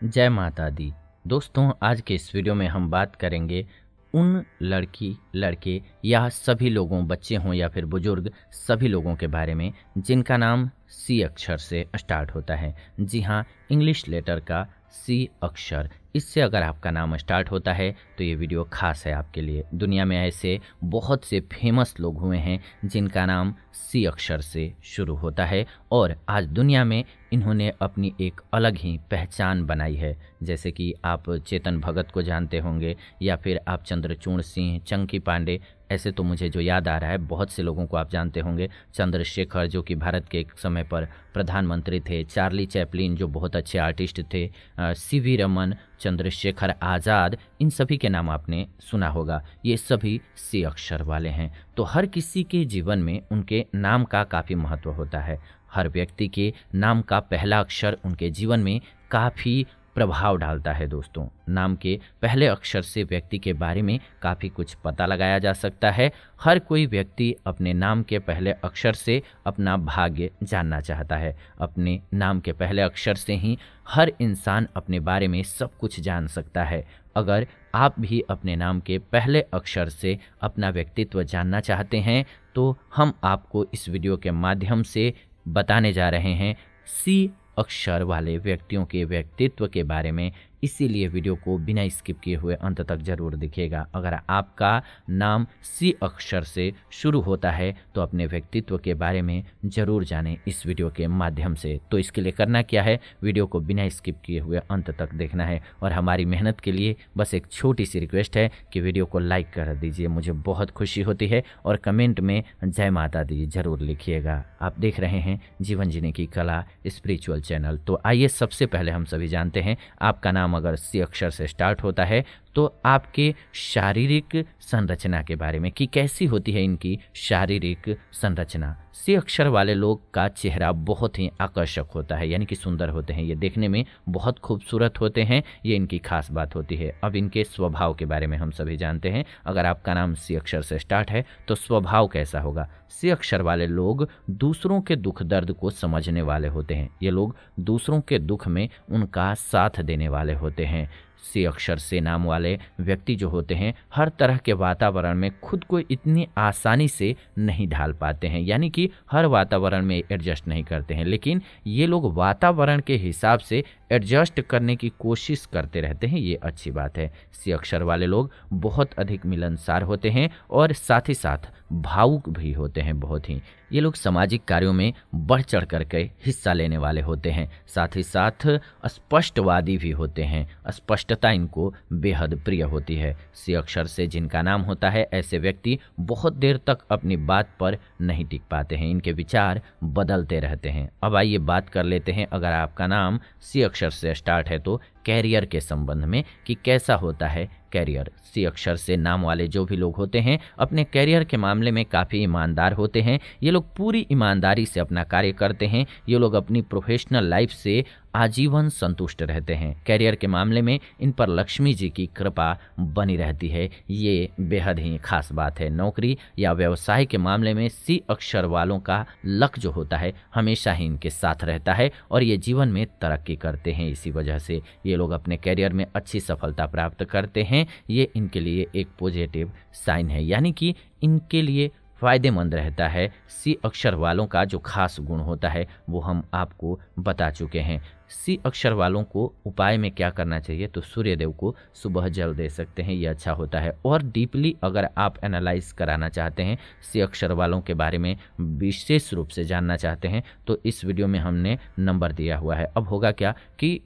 जय माता दी। दोस्तों, आज के इस वीडियो में हम बात करेंगे उन लड़की, लड़के या सभी लोगों, बच्चे हों या फिर बुज़ुर्ग, सभी लोगों के बारे में, जिनका नाम सी अक्षर से स्टार्ट होता है। जी हाँ इंग्लिश लेटर का सी अक्षर। इससे अगर आपका नाम स्टार्ट होता है तो ये वीडियो खास है आपके लिए। दुनिया में ऐसे बहुत से फ़ेमस लोग हुए हैं जिनका नाम सी अक्षर से शुरू होता है और आज दुनिया में इन्होंने अपनी एक अलग ही पहचान बनाई है। जैसे कि आप चेतन भगत को जानते होंगे या फिर आप चंद्रचूड़ सिंह, चंकी पांडे ऐसे तो मुझे जो याद आ रहा है, बहुत से लोगों को आप जानते होंगे, चंद्रशेखर जो कि भारत के एक समय पर प्रधानमंत्री थे, चार्ली चैपलिन जो बहुत अच्छे आर्टिस्ट थे सी वी रमन, चंद्रशेखर आज़ाद, इन सभी के नाम आपने सुना होगा। ये सभी सी अक्षर वाले हैं। तो हर किसी के जीवन में उनके नाम का काफ़ी महत्व होता है। हर व्यक्ति के नाम का पहला अक्षर उनके जीवन में काफ़ी प्रभाव डालता है दोस्तों। नाम के पहले अक्षर से व्यक्ति के बारे में काफ़ी कुछ पता लगाया जा सकता है। हर कोई व्यक्ति अपने नाम के पहले अक्षर से अपना भाग्य जानना चाहता है। अपने नाम के पहले अक्षर से ही हर इंसान अपने बारे में सब कुछ जान सकता है। अगर आप भी अपने नाम के पहले अक्षर से अपना व्यक्तित्व जानना चाहते हैं तो हम आपको इस वीडियो के माध्यम से बताने जा रहे हैं। सी अक्षर वाले व्यक्तियों के व्यक्तित्व के बारे में इसीलिए वीडियो को बिना स्किप किए हुए अंत तक ज़रूर दिखेगा अगर आपका नाम सी अक्षर से शुरू होता है तो अपने व्यक्तित्व के बारे में ज़रूर जानें इस वीडियो के माध्यम से। तो इसके लिए करना क्या है? वीडियो को बिना स्किप किए हुए अंत तक देखना है। और हमारी मेहनत के लिए बस एक छोटी सी रिक्वेस्ट है कि वीडियो को लाइक कर दीजिए, मुझे बहुत खुशी होती है। और कमेंट में जय माता दी ज़रूर लिखिएगा। आप देख रहे हैं जीवन जीने की कला स्पिरिचुअल चैनल। तो आइए सबसे पहले हम सभी जानते हैं, आपका नाम नाम अगर सी अक्षर से स्टार्ट होता है तो आपके शारीरिक संरचना के बारे में कि कैसी होती है इनकी शारीरिक संरचना। सी अक्षर वाले लोग का चेहरा बहुत ही आकर्षक होता है, यानी कि सुंदर होते हैं। ये देखने में बहुत खूबसूरत होते हैं, ये इनकी खास बात होती है। अब इनके स्वभाव के बारे में हम सभी जानते हैं। अगर आपका नाम सी अक्षर से स्टार्ट है तो स्वभाव कैसा होगा? सी अक्षर वाले लोग दूसरों के दुख दर्द को समझने वाले होते हैं। ये लोग दूसरों के दुख में उनका साथ देने वाले होते हैं। सी अक्षर से नाम वाले व्यक्ति जो होते हैं, हर तरह के वातावरण में खुद को इतनी आसानी से नहीं ढाल पाते हैं। यानी कि हर वातावरण में एडजस्ट नहीं करते हैं। लेकिन ये लोग वातावरण के हिसाब से एडजस्ट करने की कोशिश करते रहते हैं, ये अच्छी बात है। सी अक्षर वाले लोग बहुत अधिक मिलनसार होते हैं और साथ ही साथ भावुक भी होते हैं बहुत ही। ये लोग सामाजिक कार्यों में बढ़ चढ़ करके हिस्सा लेने वाले होते हैं। साथ ही साथ स्पष्टवादी भी होते हैं। स्पष्टता इनको बेहद प्रिय होती है। सी अक्षर से जिनका नाम होता है, ऐसे व्यक्ति बहुत देर तक अपनी बात पर नहीं टिक पाते हैं। इनके विचार बदलते रहते हैं। अब आइए बात कर लेते हैं। अगर आपका नाम सी अक्षर से स्टार्ट है तो कैरियर के संबंध में कि कैसा होता है कैरियर। सी अक्षर से नाम वाले जो भी लोग होते हैं, अपने कैरियर के मामले में काफ़ी ईमानदार होते हैं। ये लोग पूरी ईमानदारी से अपना कार्य करते हैं। ये लोग अपनी प्रोफेशनल लाइफ से आजीवन संतुष्ट रहते हैं। कैरियर के मामले में इन पर लक्ष्मी जी की कृपा बनी रहती है। ये बेहद ही खास बात है। नौकरी या व्यवसाय के मामले में सी अक्षर वालों का लक जो होता है, हमेशा ही इनके साथ रहता है और ये जीवन में तरक्की करते हैं। इसी वजह से ये लोग अपने कैरियर में अच्छी सफलता प्राप्त करते हैं। ये इनके लिए एक पॉजिटिव साइन है। यानी कि इनके लिए फ़ायदेमंद रहता है। सी अक्षर वालों का जो खास गुण होता है, वो हम आपको बता चुके हैं। सी अक्षर वालों को उपाय में क्या करना चाहिए? तो सूर्यदेव को सुबह जल दे सकते हैं, ये अच्छा होता है। और डीपली अगर आप एनालाइज कराना चाहते हैं, सी अक्षर वालों के बारे में विशेष रूप से जानना चाहते हैं तो इस वीडियो में हमने नंबर दिया हुआ है। अब होगा क्या कि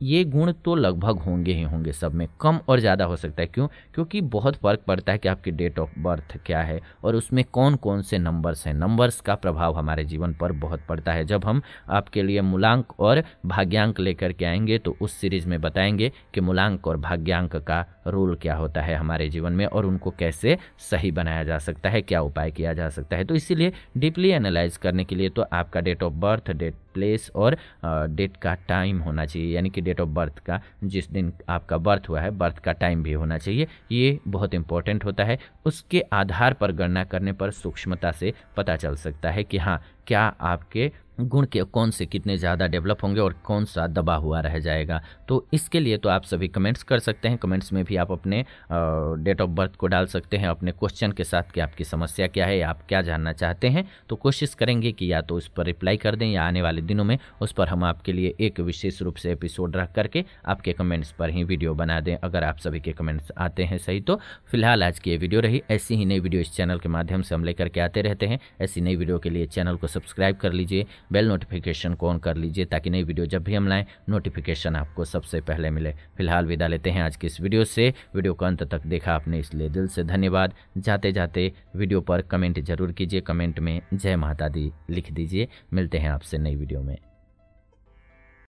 ये गुण तो लगभग होंगे ही होंगे सब में, कम और ज़्यादा हो सकता है। क्यों? क्योंकि बहुत फ़र्क पड़ता है कि आपकी डेट ऑफ़ बर्थ क्या है और उसमें कौन कौन से नंबर्स हैं। नंबर्स का प्रभाव हमारे जीवन पर बहुत पड़ता है। जब हम आपके लिए मूलांक और भाग्यांक लेकर के आएँगे तो उस सीरीज़ में बताएँगे कि मूलांक और भाग्यांक का रोल क्या होता है हमारे जीवन में और उनको कैसे सही बनाया जा सकता है, क्या उपाय किया जा सकता है? तो इसीलिए डीपली एनालाइज करने के लिए तो आपका date of birth, date place और डेट का टाइम होना चाहिए। यानी कि डेट ऑफ़ बर्थ का जिस दिन आपका बर्थ हुआ है, बर्थ का टाइम भी होना चाहिए। ये बहुत इंपॉर्टेंट होता है। उसके आधार पर गणना करने पर सूक्ष्मता से पता चल सकता है कि हाँ क्या आपके गुण के कौन से कितने ज़्यादा डेवलप होंगे और कौन सा दबा हुआ रह जाएगा। तो इसके लिए तो आप सभी कमेंट्स कर सकते हैं। कमेंट्स में भी आप अपने डेट ऑफ़ बर्थ को डाल सकते हैं, अपने क्वेश्चन के साथ कि आपकी समस्या क्या है या आप क्या जानना चाहते हैं। तो कोशिश करेंगे कि या तो उस पर रिप्लाई कर दें या आने वाले दिनों में उस पर हम आपके लिए एक विशेष रूप से एपिसोड रख करके आपके कमेंट्स पर ही वीडियो बना दें। अगर आप सभी के कमेंट्स आते हैं सही तो। फ़िलहाल आज की ये वीडियो रही। ऐसी ही नई वीडियो इस चैनल के माध्यम से हम लेकर के आते रहते हैं। ऐसी नई वीडियो के लिए चैनल को सब्सक्राइब कर लीजिए। बेल नोटिफिकेशन को ऑन कर लीजिए ताकि नई वीडियो जब भी हम लाएँ, नोटिफिकेशन आपको सबसे पहले मिले। फ़िलहाल विदा लेते हैं आज की इस वीडियो से। वीडियो को अंत तक देखा आपने इसलिए दिल से धन्यवाद। जाते जाते वीडियो पर कमेंट ज़रूर कीजिए। कमेंट में जय माता दी लिख दीजिए। मिलते हैं आपसे नई वीडियो में।